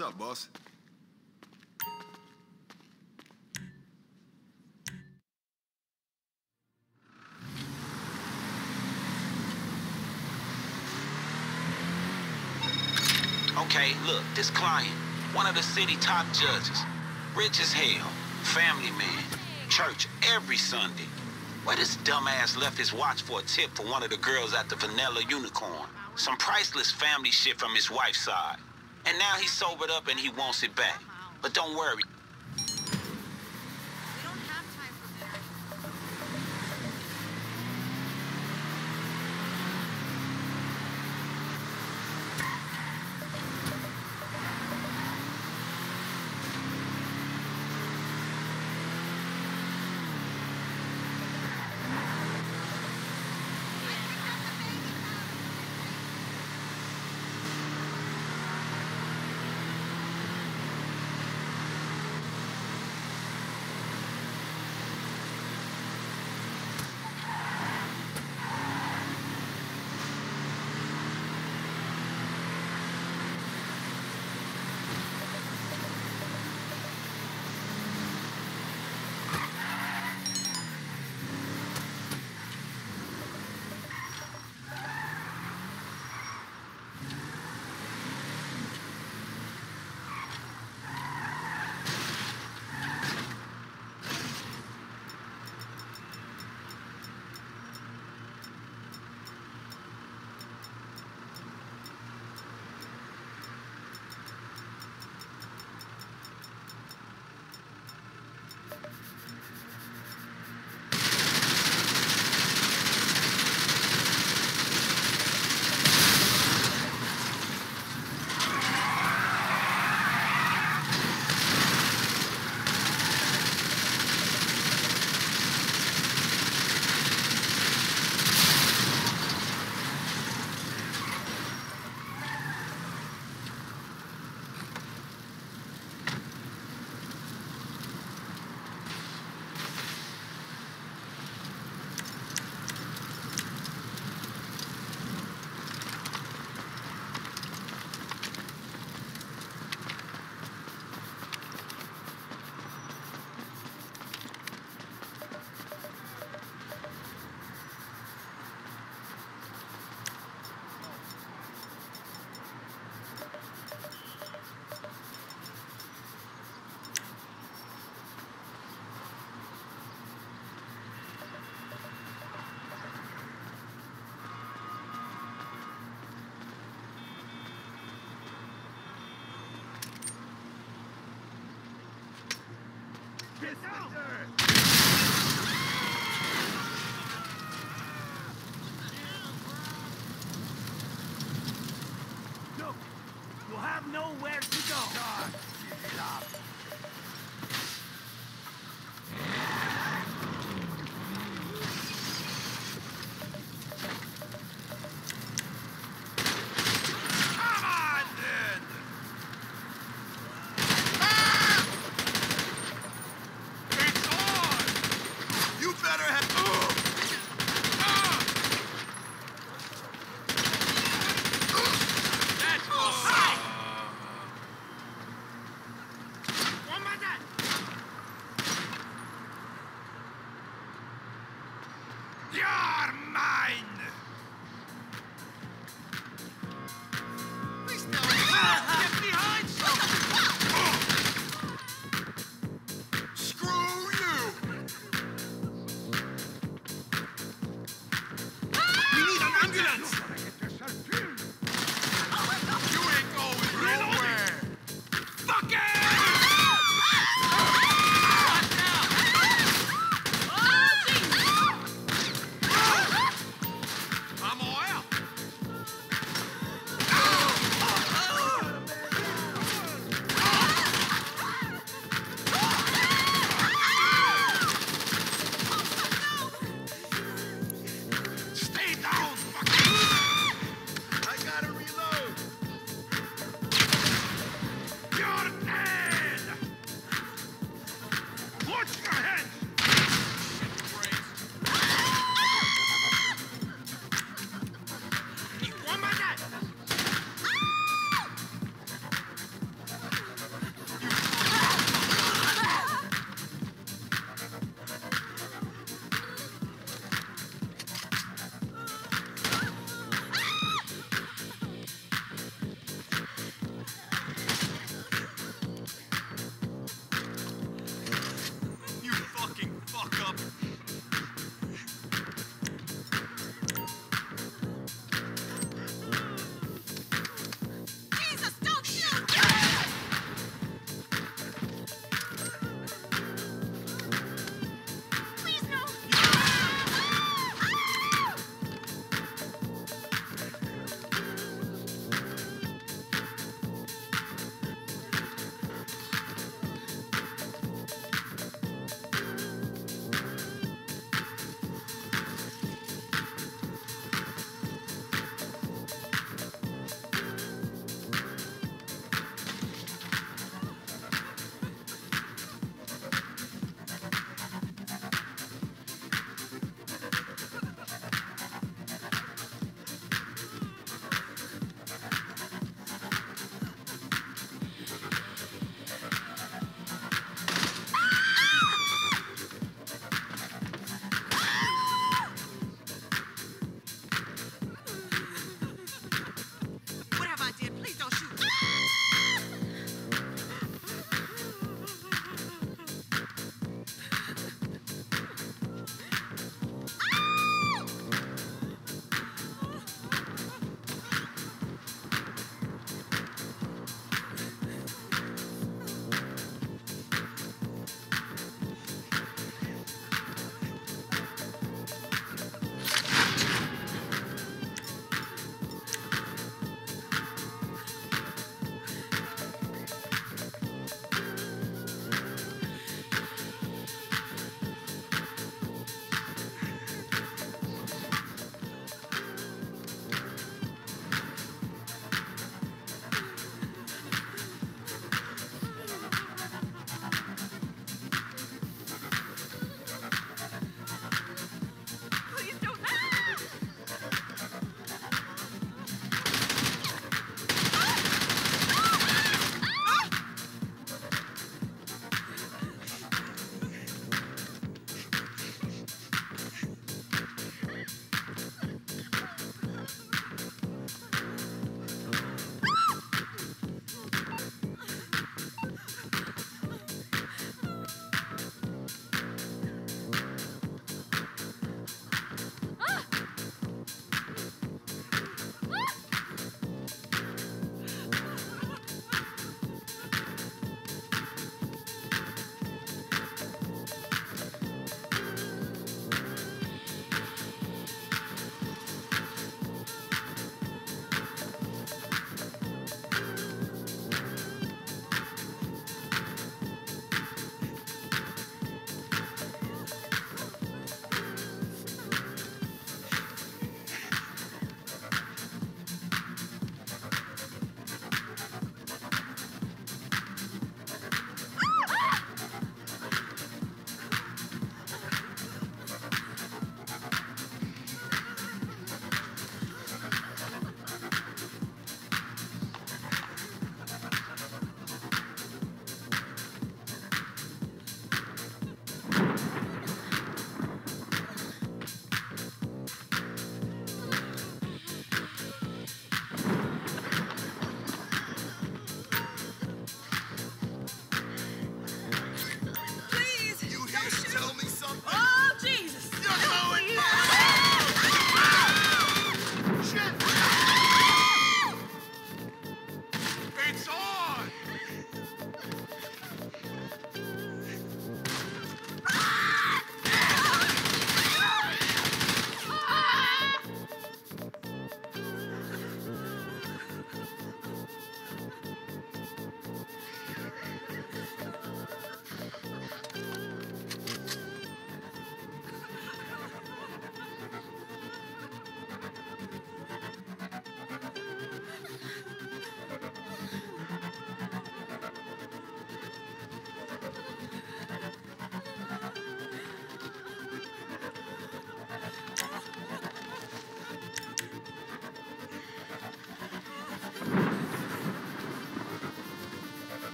What's up, boss? Okay, look, this client, one of the city top judges, rich as hell, family man, church every Sunday. Where this dumbass left his watch for a tip for one of the girls at the Vanilla Unicorn. Some priceless family shit from his wife's side. And now he's sobered up and he wants it back. But don't worry,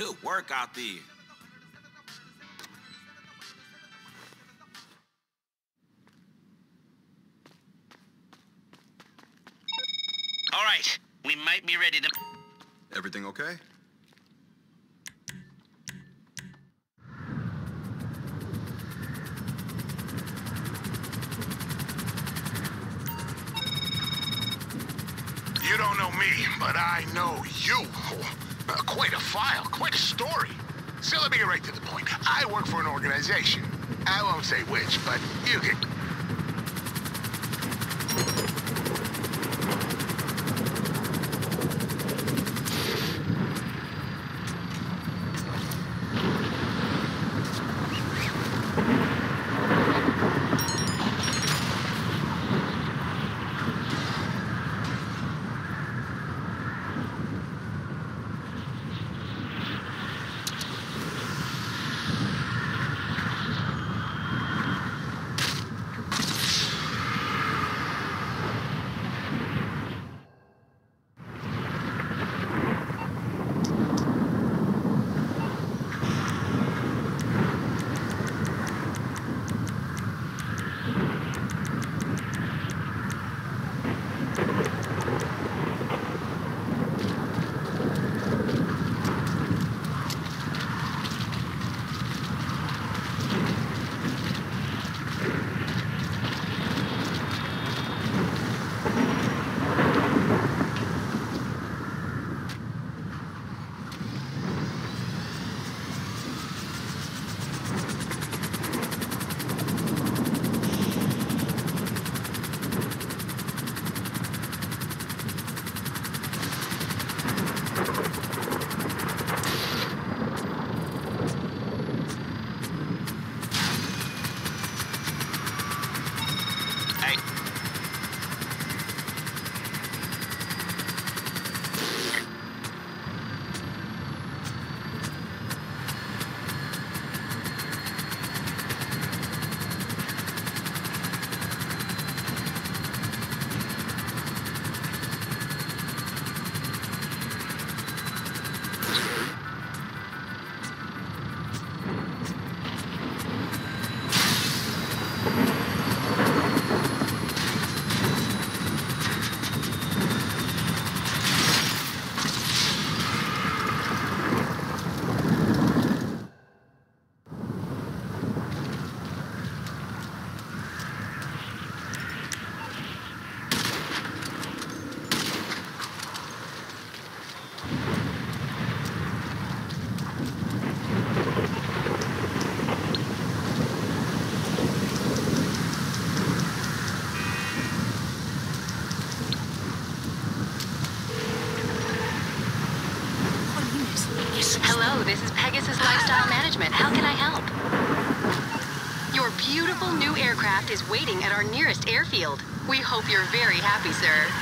Good work out there. All right, we might be ready to. Everything okay? You don't know me, but I know you. Uh, quite a file, quite a story. So let me get right to the point. I work for an organization. I won't say which, but you can... is waiting at our nearest airfield. We hope you're very happy, sir.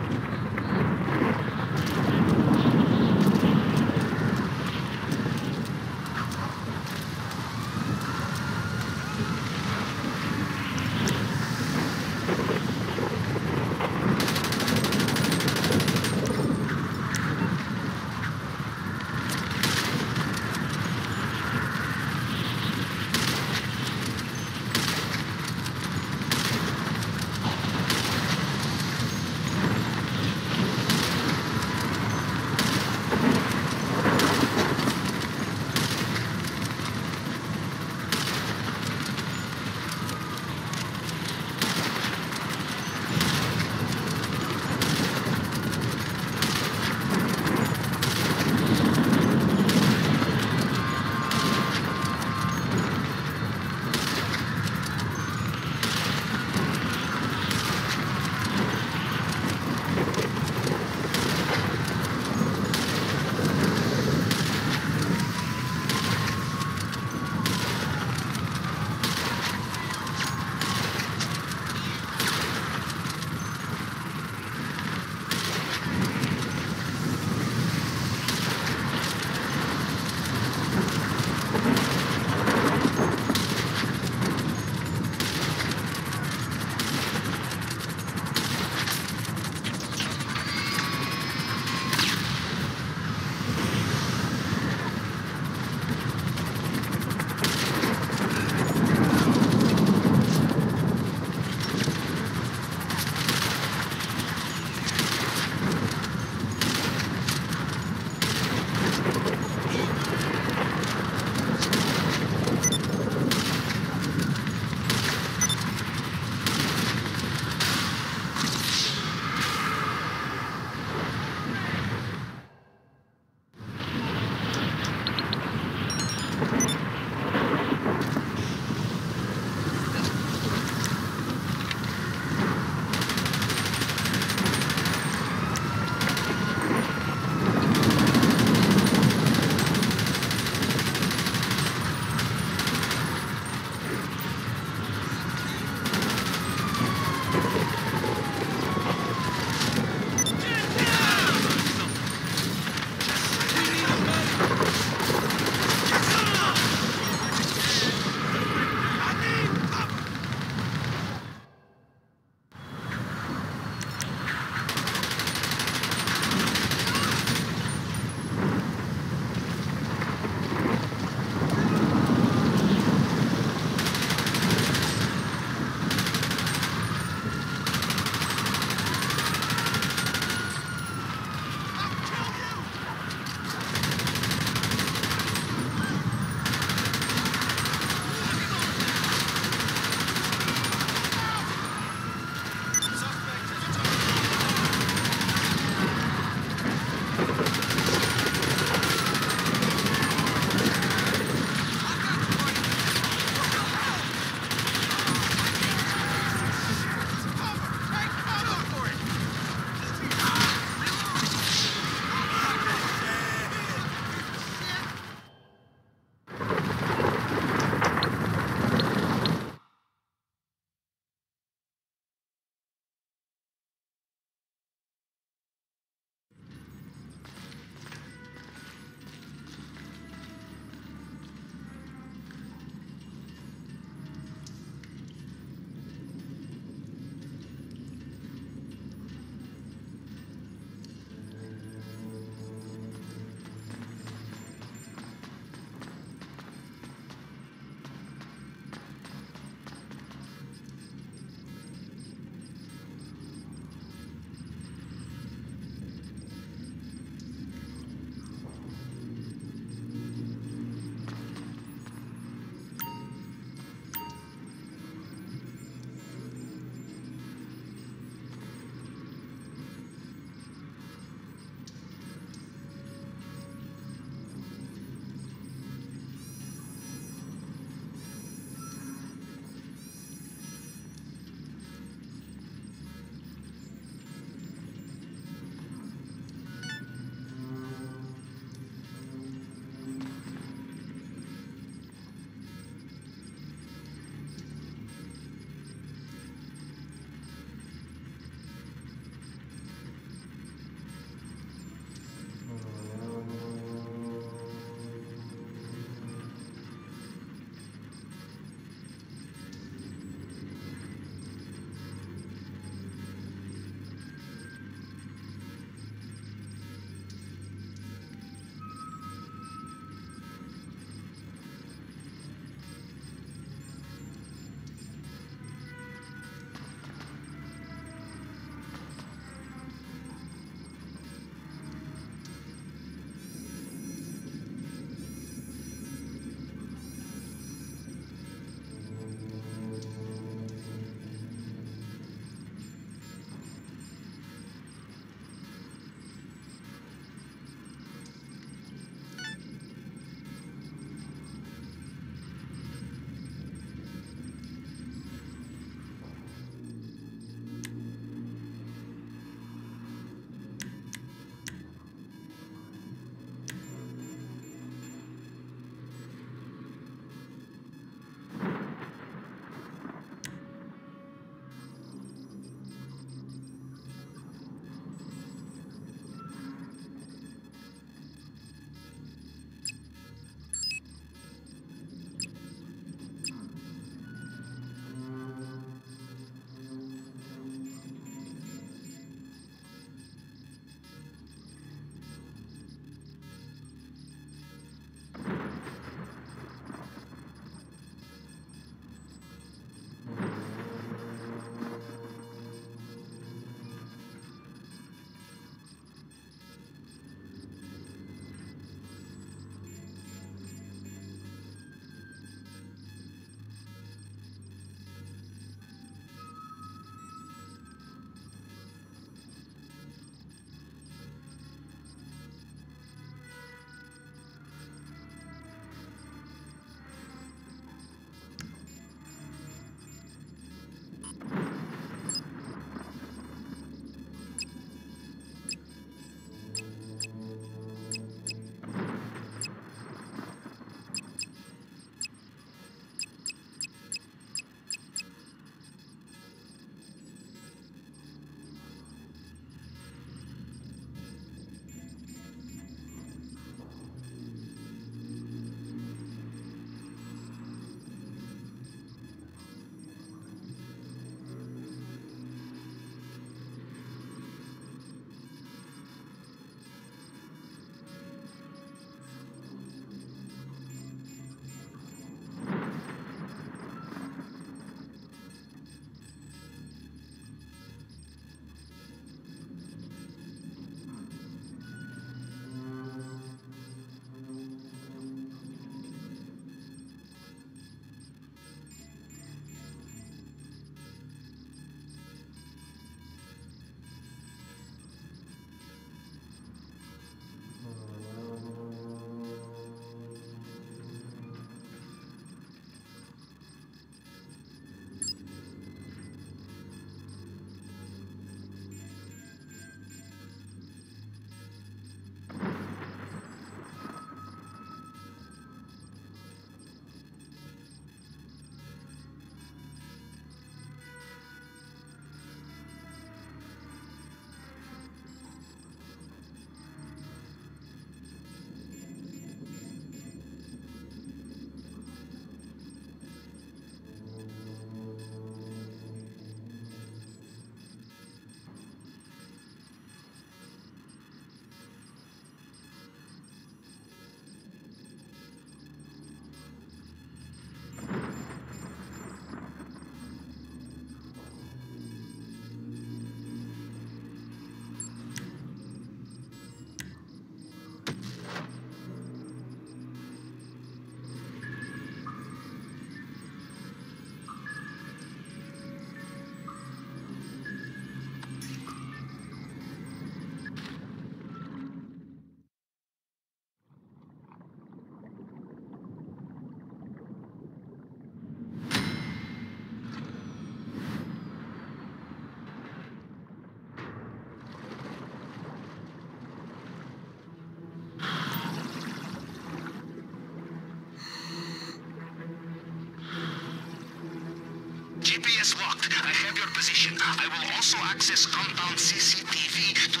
I will also access compound CCTV to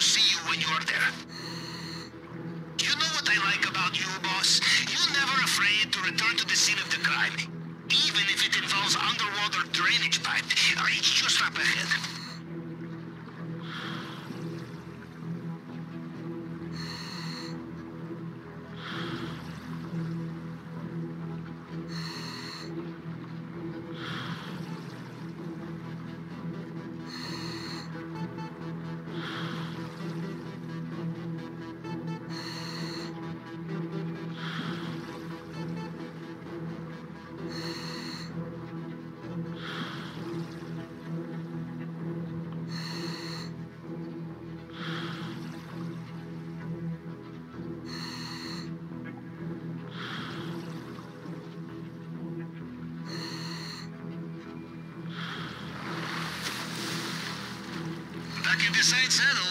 besides that,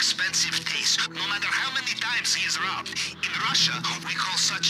expensive taste, no matter how many times he is robbed. In Russia, we call such